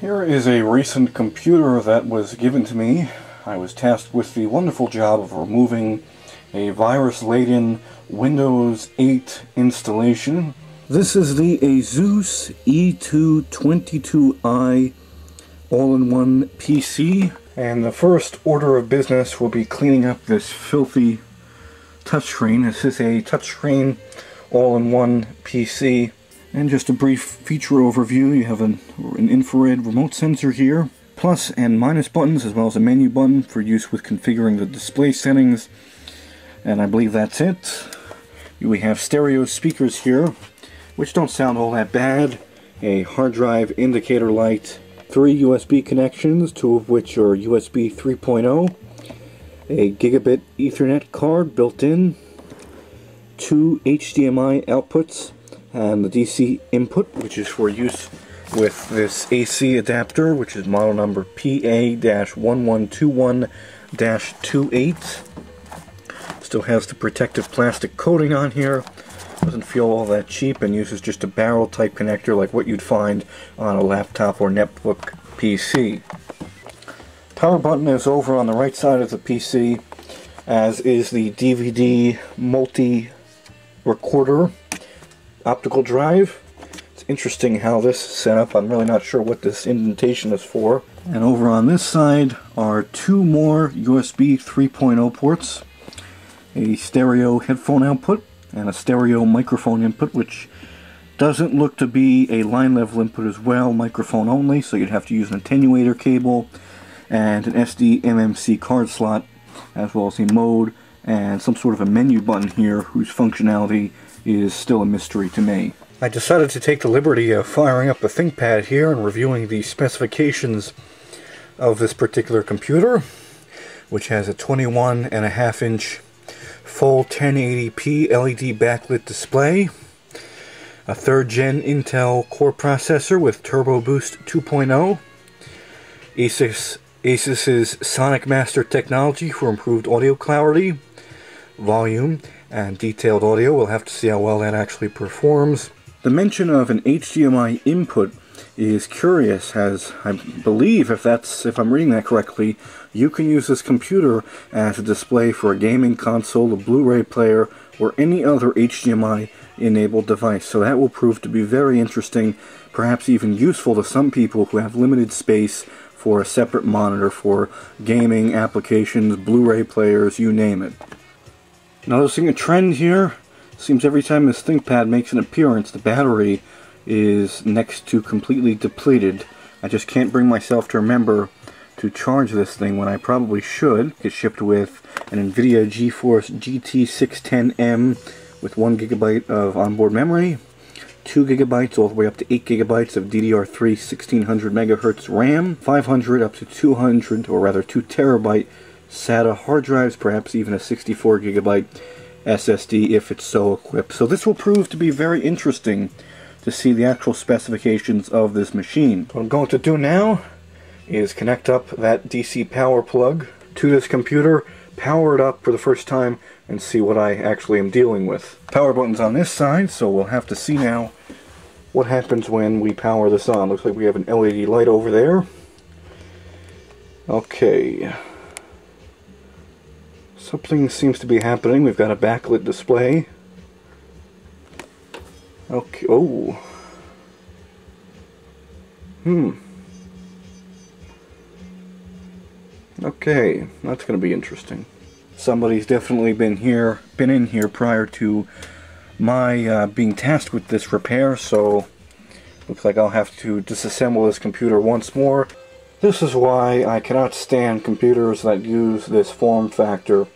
Here is a recent computer that was given to me. I was tasked with the wonderful job of removing a virus-laden Windows 8 installation. This is the Asus ET2220I all-in-one PC. And the first order of business will be cleaning up this filthy touchscreen. This is a touchscreen all-in-one PC. And just a brief feature overview, you have an, an infrared remote sensor here, plus and minus buttons, as well as a menu button for use with configuring the display settings. And I believe that's it. We have stereo speakers here, which don't sound all that bad. A hard drive indicator light, three USB connections, two of which are USB 3.0, a gigabit Ethernet card built in, two HDMI outputs, and the DC input, which is for use with this AC adapter, which is model number PA-1121-28. Still has the protective plastic coating on here. Doesn't feel all that cheap and uses just a barrel type connector like what you'd find on a laptop or netbook PC. Power button is over on the right side of the PC, as is the DVD multi recorder optical drive. It's interesting how this is set up. I'm really not sure what this indentation is for. And over on this side are two more USB 3.0 ports, a stereo headphone output, and a stereo microphone input, which doesn't look to be a line level input as well, microphone only, so you'd have to use an attenuator cable and an SD MMC card slot, as well as a mode and some sort of a menu button here whose functionality is still a mystery to me. I decided to take the liberty of firing up the ThinkPad here and reviewing the specifications of this particular computer, which has a 21 and a half inch full 1080p LED backlit display, a third gen Intel Core processor with Turbo Boost 2.0, Asus Asus's SonicMaster technology for improved audio clarity, volume, and detailed audio. We'll have to see how well that actually performs. The mention of an HDMI input is curious as I believe if that's if I'm reading that correctly you can use this computer as a display for a gaming console, a Blu-ray player, or any other HDMI enabled device. So that will prove to be very interesting, perhaps even useful to some people who have limited space for a separate monitor for gaming applications, Blu-ray players, you name it. Noticing a trend here, seems every time this ThinkPad makes an appearance, the battery is next to completely depleted. I just can't bring myself to remember to charge this thing when I probably should. It's shipped with an NVIDIA GeForce GT610M with 1 gigabyte of onboard memory, 2 gigabytes all the way up to 8 gigabytes of DDR3 1600 megahertz RAM, 500 up to 200 or rather 2 terabyte SATA hard drives, perhaps even a 64 gigabyte SSD if it's so equipped. So this will prove to be very interesting to see the actual specifications of this machine. What I'm going to do now is connect up that DC power plug to this computer, power it up for the first time, and see what I actually am dealing with. Power button's on this side, so we'll have to see now what happens when we power this on. Looks like we have an LED light over there. Okay, Something seems to be happening. We've got a backlit display. Okay. Oh. Hmm. Okay, that's going to be interesting. Somebody's definitely been here, been in here prior to my uh, being tasked with this repair, so looks like I'll have to disassemble this computer once more this is why I cannot stand computers that use this form factor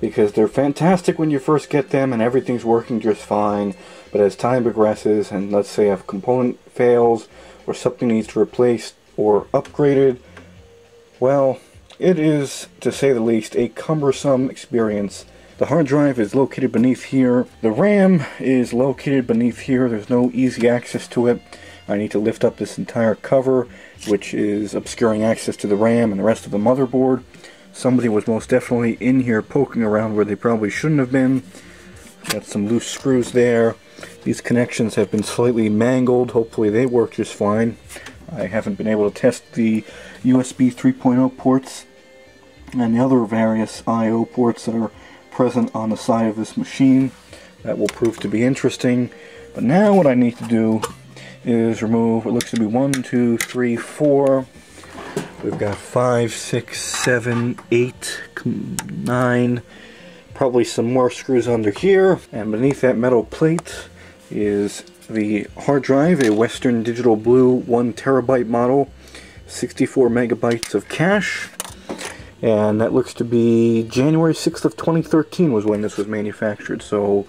because they're fantastic when you first get them and everything's working just fine but as time progresses and let's say a component fails or something needs to be replaced or upgraded well it is to say the least a cumbersome experience. The hard drive is located beneath here. The RAM is located beneath here. There's no easy access to it I need to lift up this entire cover, which is obscuring access to the RAM and the rest of the motherboard. Somebody was most definitely in here poking around where they probably shouldn't have been. Got some loose screws there. These connections have been slightly mangled. Hopefully they work just fine. I haven't been able to test the USB 3.0 ports and the other various I.O. ports that are present on the side of this machine. That will prove to be interesting. But now what I need to do is remove what looks to be one, two, three, four. We've got five, six, seven, eight, nine, probably some more screws under here. And beneath that metal plate is the hard drive, a Western Digital Blue 1 terabyte model, 64 megabytes of cache. And that looks to be January 6th of 2013 was when this was manufactured. So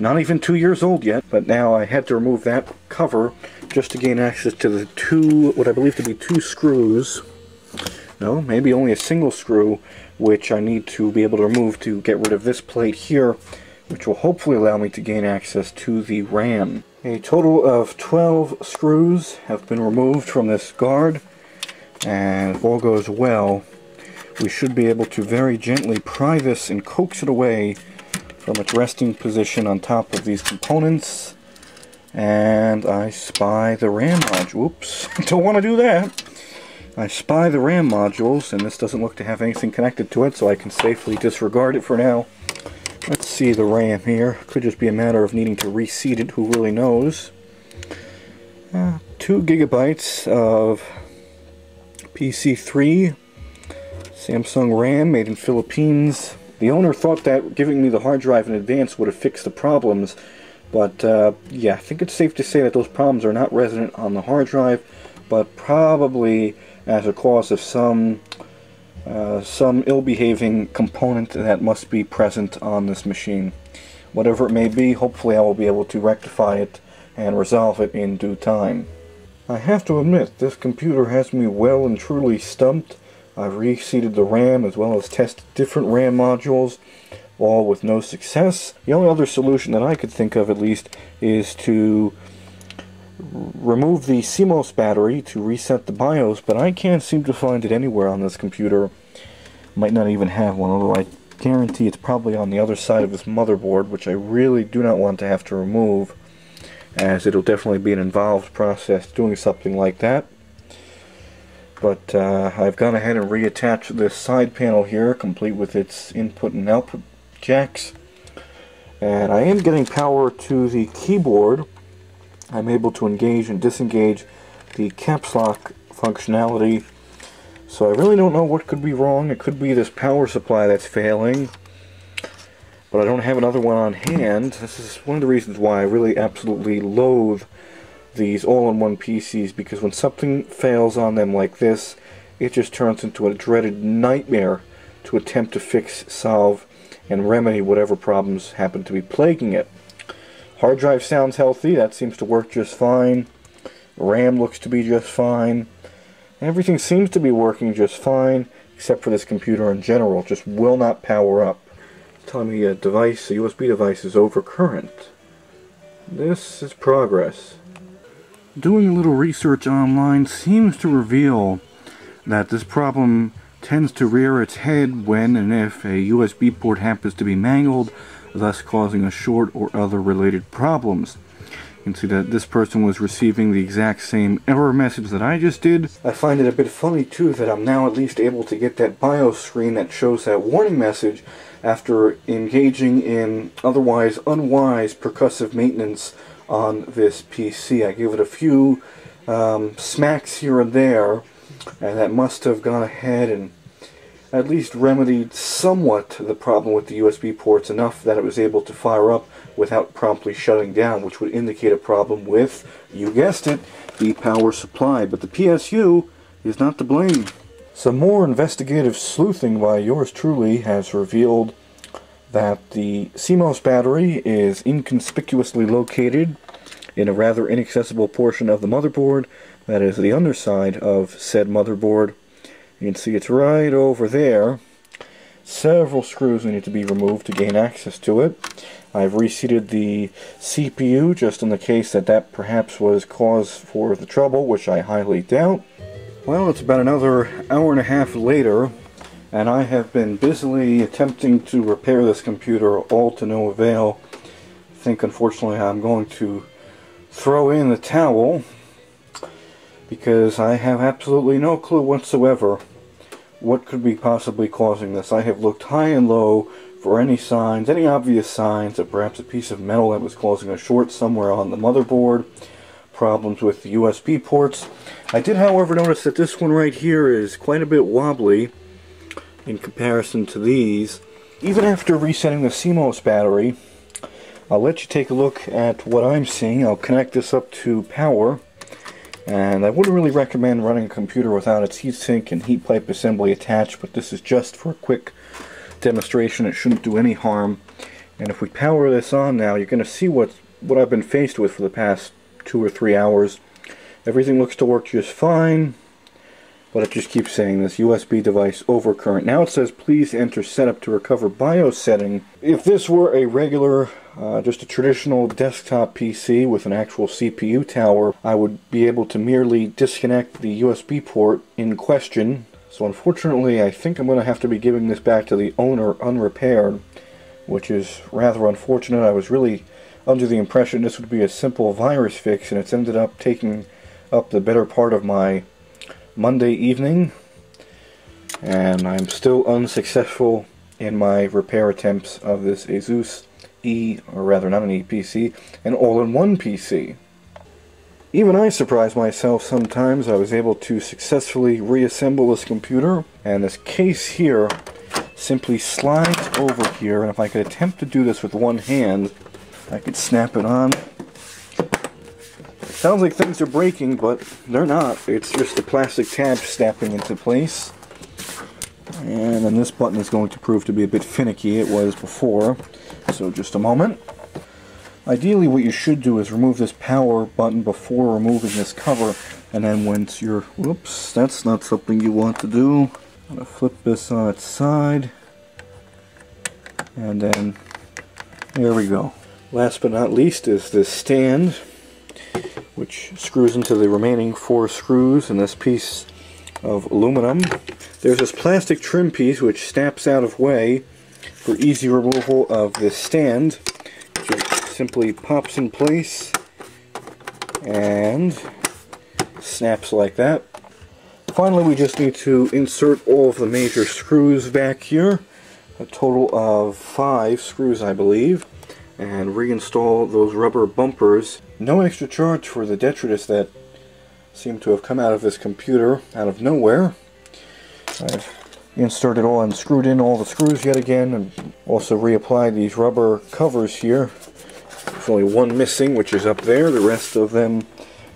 not even two years old yet, but now I had to remove that cover just to gain access to the two, what I believe to be two screws. No, maybe only a single screw, which I need to be able to remove to get rid of this plate here, which will hopefully allow me to gain access to the RAM. A total of 12 screws have been removed from this guard, and if all goes well, we should be able to very gently pry this and coax it away from its resting position on top of these components. And I spy the RAM module. Oops, don't want to do that. I spy the RAM modules, and this doesn't look to have anything connected to it, so I can safely disregard it for now. Let's see the RAM here. Could just be a matter of needing to reseat it, who really knows. Uh, two gigabytes of PC3 Samsung RAM made in Philippines. The owner thought that giving me the hard drive in advance would have fixed the problems, but uh, yeah, I think it's safe to say that those problems are not resident on the hard drive, but probably as a cause of some uh, some ill-behaving component that must be present on this machine. Whatever it may be, hopefully I will be able to rectify it and resolve it in due time. I have to admit, this computer has me well and truly stumped. I've reseated the RAM as well as tested different RAM modules, all with no success. The only other solution that I could think of at least is to remove the CMOS battery to reset the BIOS, but I can't seem to find it anywhere on this computer. Might not even have one, although I guarantee it's probably on the other side of this motherboard, which I really do not want to have to remove, as it'll definitely be an involved process doing something like that. But uh, I've gone ahead and reattached this side panel here, complete with its input and output jacks. And I am getting power to the keyboard. I'm able to engage and disengage the caps lock functionality. So I really don't know what could be wrong. It could be this power supply that's failing. But I don't have another one on hand. This is one of the reasons why I really absolutely loathe these all-in-one PCs because when something fails on them like this, it just turns into a dreaded nightmare to attempt to fix, solve, and remedy whatever problems happen to be plaguing it. Hard drive sounds healthy, that seems to work just fine. RAM looks to be just fine. Everything seems to be working just fine, except for this computer in general. Just will not power up. It's telling me a device, a USB device, is overcurrent. This is progress doing a little research online seems to reveal that this problem tends to rear its head when and if a USB port happens to be mangled, thus causing a short or other related problems. You can see that this person was receiving the exact same error message that I just did. I find it a bit funny too that I'm now at least able to get that BIOS screen that shows that warning message after engaging in otherwise unwise percussive maintenance on this PC. I gave it a few um, smacks here and there, and that must have gone ahead and at least remedied somewhat the problem with the USB ports enough that it was able to fire up without promptly shutting down, which would indicate a problem with, you guessed it, the power supply. But the PSU is not to blame. Some more investigative sleuthing by yours truly has revealed that the CMOS battery is inconspicuously located in a rather inaccessible portion of the motherboard, that is the underside of said motherboard. You can see it's right over there. Several screws need to be removed to gain access to it. I've reseated the CPU just in the case that that perhaps was cause for the trouble, which I highly doubt. Well, it's about another hour and a half later, and I have been busily attempting to repair this computer all to no avail. I think unfortunately I'm going to throw in the towel. because I have absolutely no clue whatsoever what could be possibly causing this. I have looked high and low for any signs, any obvious signs that perhaps a piece of metal that was causing a short somewhere on the motherboard, problems with the USB ports. I did however notice that this one right here is quite a bit wobbly in comparison to these. Even after resetting the CMOS battery, I'll let you take a look at what I'm seeing. I'll connect this up to power and I wouldn't really recommend running a computer without its heatsink and heat pipe assembly attached, but this is just for a quick demonstration. It shouldn't do any harm. And if we power this on now, you're going to see what, what I've been faced with for the past two or three hours. Everything looks to work just fine, but it just keeps saying this USB device overcurrent. Now it says please enter setup to recover BIOS setting. If this were a regular uh, just a traditional desktop PC with an actual CPU tower, I would be able to merely disconnect the USB port in question. So unfortunately, I think I'm going to have to be giving this back to the owner unrepaired, which is rather unfortunate. I was really under the impression this would be a simple virus fix, and it's ended up taking up the better part of my Monday evening, and I'm still unsuccessful in my repair attempts of this Asus E, or rather not an Eee PC, an all-in-one PC. Even I surprise myself sometimes. I was able to successfully reassemble this computer, and this case here simply slides over here, and if I could attempt to do this with one hand, I could snap it on. Sounds like things are breaking, but they're not. It's just the plastic tab snapping into place. And then this button is going to prove to be a bit finicky. It was before. So just a moment. Ideally what you should do is remove this power button before removing this cover and then once you're, whoops, that's not something you want to do. I'm going to flip this on its side and then there we go. Last but not least is this stand which screws into the remaining four screws in this piece of aluminum. There's this plastic trim piece which snaps out of way for easy removal of this stand. Just simply pops in place and snaps like that. Finally, we just need to insert all of the major screws back here, a total of five screws, I believe, and reinstall those rubber bumpers. No extra charge for the detritus that seemed to have come out of this computer out of nowhere. I've inserted all and screwed in all the screws yet again and also reapplied these rubber covers here. There's only one missing which is up there. The rest of them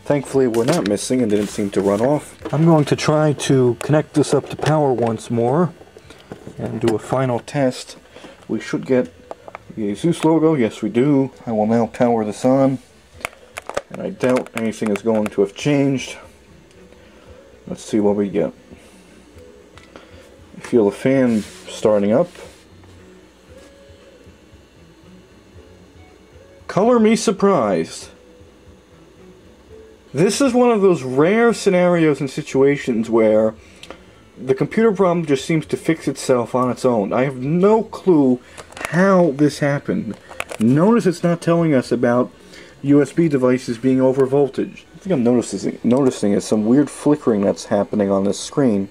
thankfully were not missing and didn't seem to run off. I'm going to try to connect this up to power once more and do a final test. We should get the logo. Yes we do. I will now power this on and I doubt anything is going to have changed. Let's see what we get feel the fan starting up. Color me surprised. This is one of those rare scenarios and situations where the computer problem just seems to fix itself on its own. I have no clue how this happened. Notice it's not telling us about USB devices being over voltage. I think I'm noticing, noticing is some weird flickering that's happening on this screen.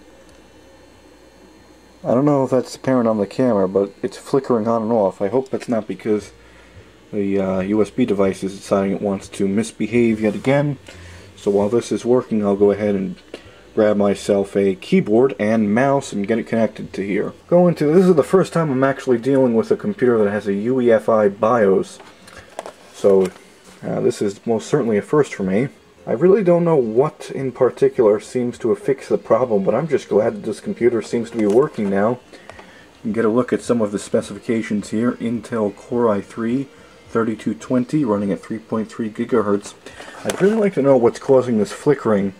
I don't know if that's apparent on the camera, but it's flickering on and off. I hope that's not because the uh, USB device is deciding it wants to misbehave yet again. So while this is working, I'll go ahead and grab myself a keyboard and mouse and get it connected to here. Go into this is the first time I'm actually dealing with a computer that has a UEFI BIOS. So uh, this is most certainly a first for me. I really don't know what in particular seems to have fixed the problem, but I'm just glad that this computer seems to be working now. Get a look at some of the specifications here. Intel Core i3 3220 running at 3.3 gigahertz. I'd really like to know what's causing this flickering.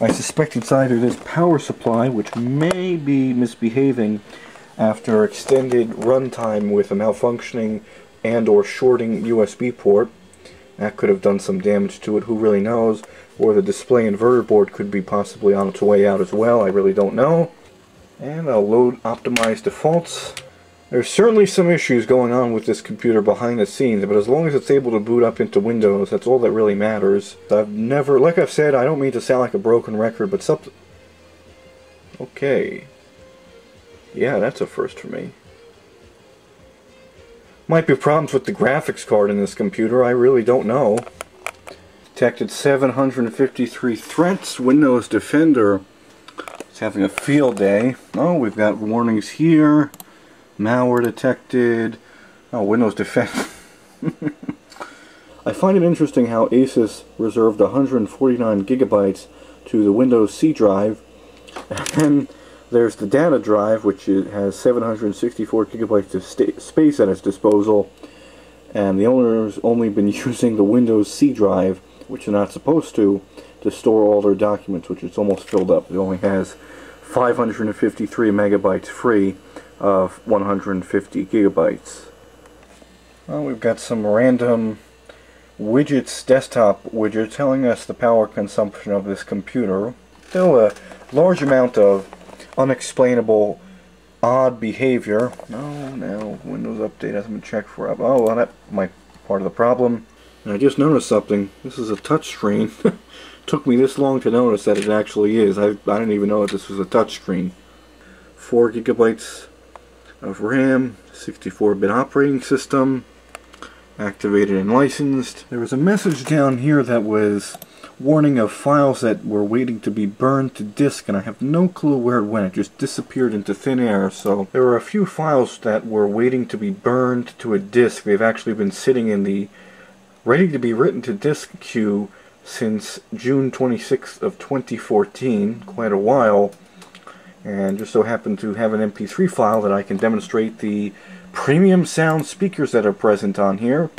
I suspect it's either this power supply, which may be misbehaving after extended runtime with a malfunctioning and or shorting USB port, that could have done some damage to it, who really knows? Or the display inverter board could be possibly on its way out as well, I really don't know. And I'll load optimized defaults. There's certainly some issues going on with this computer behind the scenes, but as long as it's able to boot up into Windows, that's all that really matters. I've never, like I've said, I don't mean to sound like a broken record, but some... Okay. Yeah, that's a first for me. Might be problems with the graphics card in this computer, I really don't know. Detected 753 threats, Windows Defender is having a field day. Oh, we've got warnings here malware detected, oh, Windows Defender. I find it interesting how Asus reserved 149 gigabytes to the Windows C drive, and then there's the data drive, which has 764 gigabytes of space at its disposal, and the owner's only been using the Windows C drive, which they're not supposed to, to store all their documents, which it's almost filled up. It only has 553 megabytes free of 150 gigabytes. Well, we've got some random widgets, desktop widget telling us the power consumption of this computer. Still a large amount of unexplainable odd behavior. Oh, no, no, Windows Update hasn't been checked for. Oh, well, that might be part of the problem. And I just noticed something. This is a touch screen. Took me this long to notice that it actually is. I, I didn't even know that this was a touch screen. 4 gigabytes of RAM, 64-bit operating system, activated and licensed. There was a message down here that was warning of files that were waiting to be burned to disk and I have no clue where it went. It just disappeared into thin air. So there were a few files that were waiting to be burned to a disk. They've actually been sitting in the ready to be written to disk queue since June 26th of 2014, quite a while and just so happen to have an MP3 file that I can demonstrate the premium sound speakers that are present on here.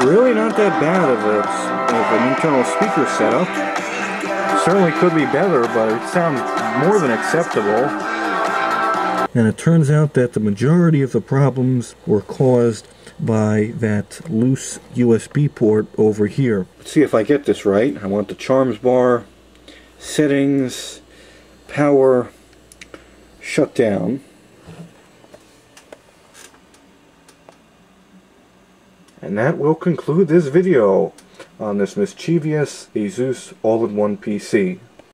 Really not that bad of, a, of an internal speaker setup. Certainly could be better, but it sounds more than acceptable. And it turns out that the majority of the problems were caused by that loose USB port over here. Let's see if I get this right. I want the charms bar, settings, power, shutdown. And that will conclude this video on this mischievous Asus all-in-one PC.